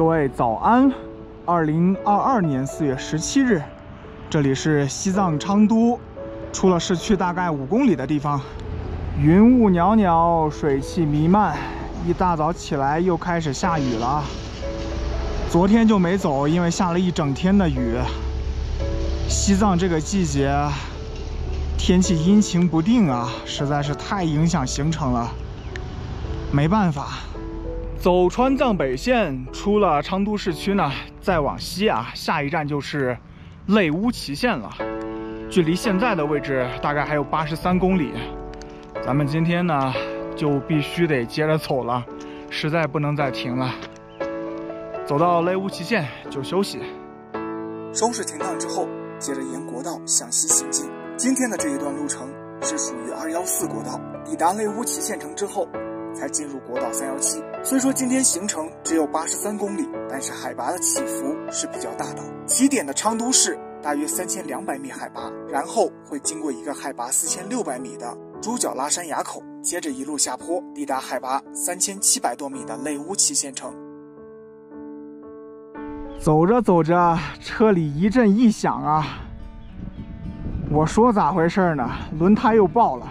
各位早安！二零二二年四月十七日，这里是西藏昌都，出了市区大概五公里的地方。云雾袅袅，水汽弥漫，一大早起来又开始下雨了。昨天就没走，因为下了一整天的雨。西藏这个季节天气阴晴不定啊，实在是太影响行程了。没办法，走川藏北线出了昌都市区呢，再往西啊，下一站就是类乌齐县了。距离现在的位置大概还有八十三公里。咱们今天呢，就必须得接着走了，实在不能再停了。走到类乌齐县就休息，收拾停当之后，接着沿国道向西行进。今天的这一段路程是属于二幺四国道，抵达类乌齐县城之后。才进入国道三幺七。虽说今天行程只有八十三公里，但是海拔的起伏是比较大的。起点的昌都市大约三千两百米海拔，然后会经过一个海拔四千六百米的猪脚拉山垭口，接着一路下坡，抵达海拔三千七百多米的类乌齐县城。走着走着，车里一阵异响啊！我说咋回事呢？轮胎又爆了。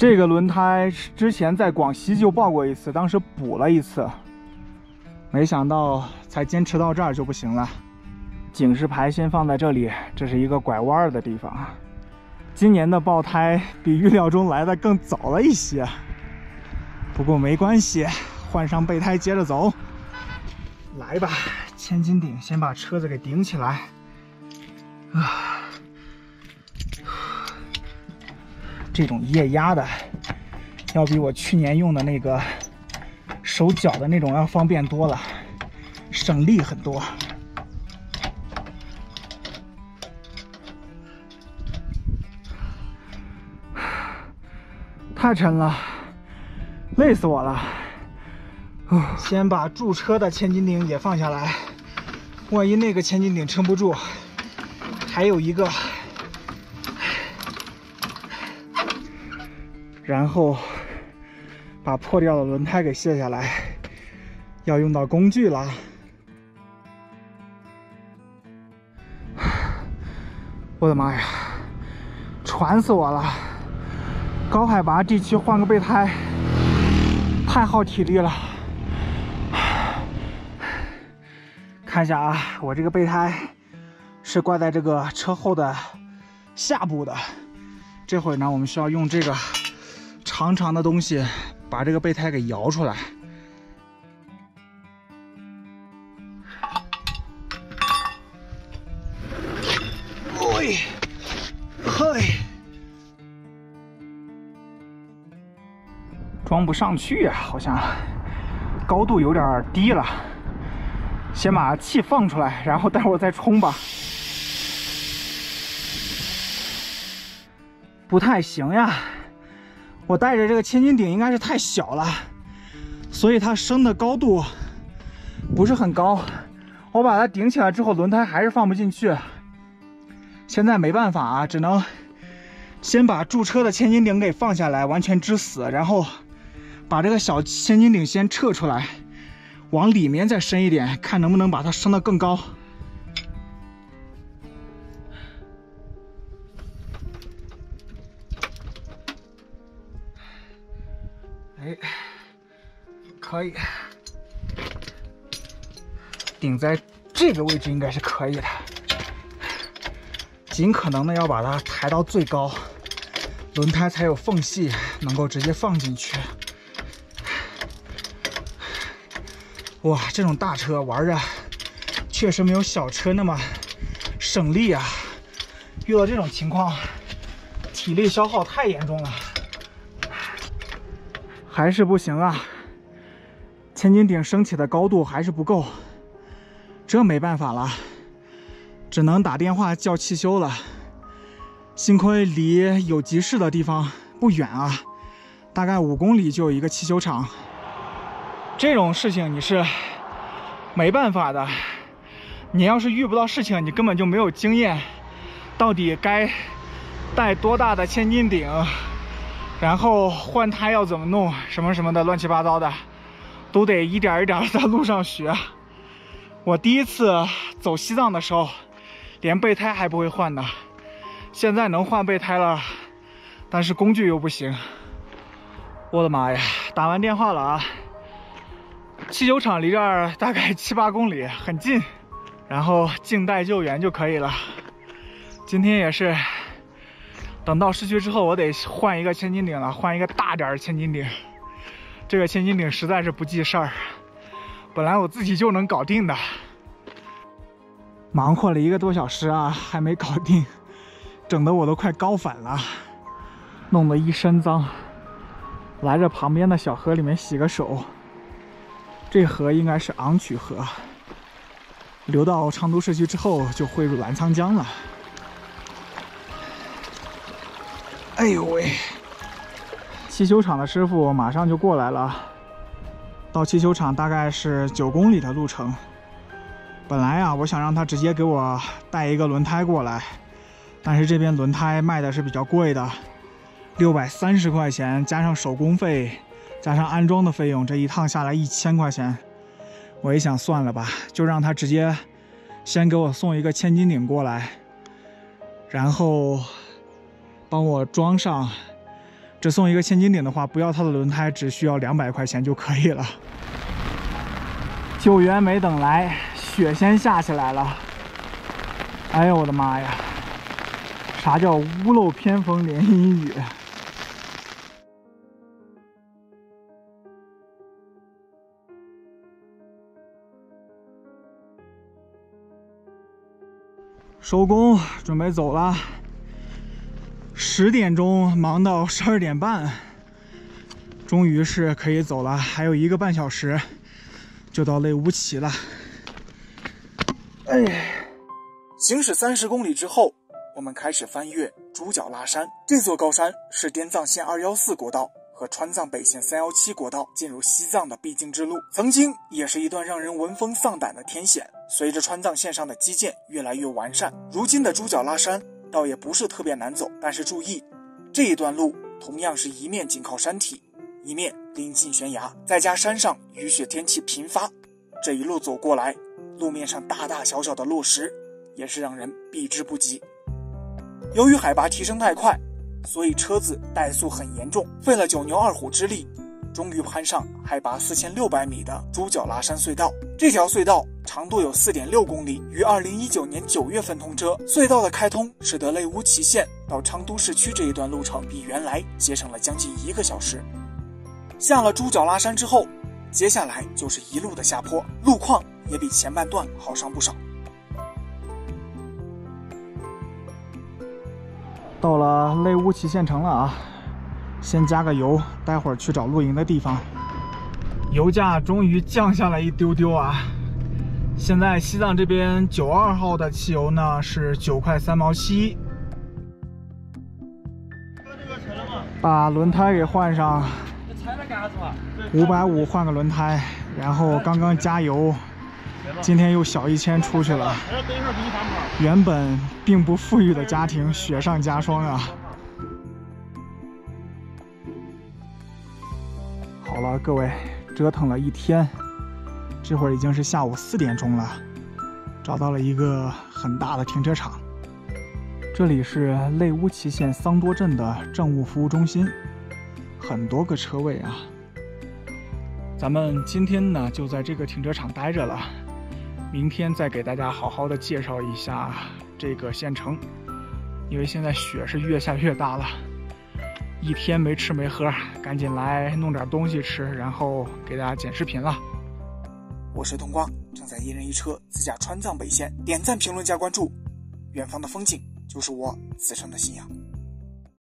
这个轮胎之前在广西就爆过一次，当时补了一次，没想到才坚持到这儿就不行了。警示牌先放在这里，这是一个拐弯的地方。今年的爆胎比预料中来的更早了一些，不过没关系，换上备胎接着走。来吧，千斤顶先把车子给顶起来。啊。这种液压的，要比我去年用的那个手脚的那种要方便多了，省力很多。太沉了，累死我了。先把驻车的千斤顶也放下来，万一那个千斤顶撑不住，还有一个。然后把破掉的轮胎给卸下来，要用到工具了。我的妈呀，喘死我了！高海拔地区换个备胎，太耗体力了。看一下啊，我这个备胎是挂在这个车后的下部的。这会儿呢，我们需要用这个。长长的东西把这个备胎给摇出来。喂，嘿，装不上去啊，好像高度有点低了。先把气放出来，然后待会儿再冲吧。不太行呀。我带着这个千斤顶应该是太小了，所以它升的高度不是很高。我把它顶起来之后，轮胎还是放不进去。现在没办法啊，只能先把驻车的千斤顶给放下来，完全支死，然后把这个小千斤顶先撤出来，往里面再深一点，看能不能把它升得更高。可以，顶在这个位置应该是可以的。尽可能的要把它抬到最高，轮胎才有缝隙，能够直接放进去。哇，这种大车玩着确实没有小车那么省力啊！遇到这种情况，体力消耗太严重了。还是不行啊！千斤顶升起的高度还是不够，这没办法了，只能打电话叫汽修了。幸亏离有急事的地方不远啊，大概五公里就有一个汽修厂。这种事情你是没办法的，你要是遇不到事情，你根本就没有经验，到底该带多大的千斤顶？然后换胎要怎么弄，什么什么的乱七八糟的，都得一点一点在路上学。我第一次走西藏的时候，连备胎还不会换呢，现在能换备胎了，但是工具又不行。我的妈呀！打完电话了啊！汽修厂离这儿大概七八公里，很近，然后静待救援就可以了。今天也是，等到市区之后，我得换一个千斤顶了，换一个大点儿的千斤顶。这个千斤顶实在是不记事儿，本来我自己就能搞定的，忙活了一个多小时啊，还没搞定，整得我都快高反了，弄得一身脏。来这旁边的小河里面洗个手。这河应该是昂曲河，流到昌都市区之后就汇入澜沧江了。哎呦喂！汽修厂的师傅马上就过来了。到汽修厂大概是九公里的路程。本来啊，我想让他直接给我带一个轮胎过来，但是这边轮胎卖的是比较贵的，六百三十块钱加上手工费。加上安装的费用，这一趟下来一千块钱。我一想，算了吧，就让他直接先给我送一个千斤顶过来，然后帮我装上。只送一个千斤顶的话，不要它的轮胎，只需要两百块钱就可以了。救援没等来，雪先下起来了。哎呦我的妈呀！啥叫屋漏偏逢连阴雨？收工，准备走了。十点钟忙到十二点半，终于是可以走了。还有一个半小时就到内乌齐了。哎，行驶三十公里之后，我们开始翻越猪脚拉山。这座高山是滇藏线二幺四国道。和川藏北线三幺七国道进入西藏的必经之路，曾经也是一段让人闻风丧胆的天险。随着川藏线上的基建越来越完善，如今的猪脚拉山倒也不是特别难走。但是注意，这一段路同样是一面紧靠山体，一面临近悬崖，再加山上雨雪天气频发，这一路走过来，路面上大大小小的落石也是让人避之不及。由于海拔提升太快。所以车子怠速很严重，费了九牛二虎之力，终于攀上海拔四千六百米的猪脚拉山隧道。这条隧道长度有四点六公里，于二零一九年九月份通车。隧道的开通使得内乌齐县到昌都市区这一段路程比原来节省了将近一个小时。下了猪脚拉山之后，接下来就是一路的下坡，路况也比前半段好上不少。到了内乌齐县城了啊！先加个油，待会儿去找露营的地方。油价终于降下来一丢丢啊！现在西藏这边九二号的汽油呢是九块三毛七。把轮胎给换上。五百五换个轮胎，然后刚刚加油。今天又小一千出去了，原本并不富裕的家庭雪上加霜啊！好了，各位，折腾了一天，这会儿已经是下午四点钟了，找到了一个很大的停车场，这里是内乌齐县桑多镇的政务服务中心，很多个车位啊。咱们今天呢就在这个停车场待着了。明天再给大家好好的介绍一下这个县城，因为现在雪是越下越大了，一天没吃没喝，赶紧来弄点东西吃，然后给大家剪视频了。我是冬瓜，正在一人一车自驾川藏北线，点赞、评论、加关注，远方的风景就是我此生的信仰。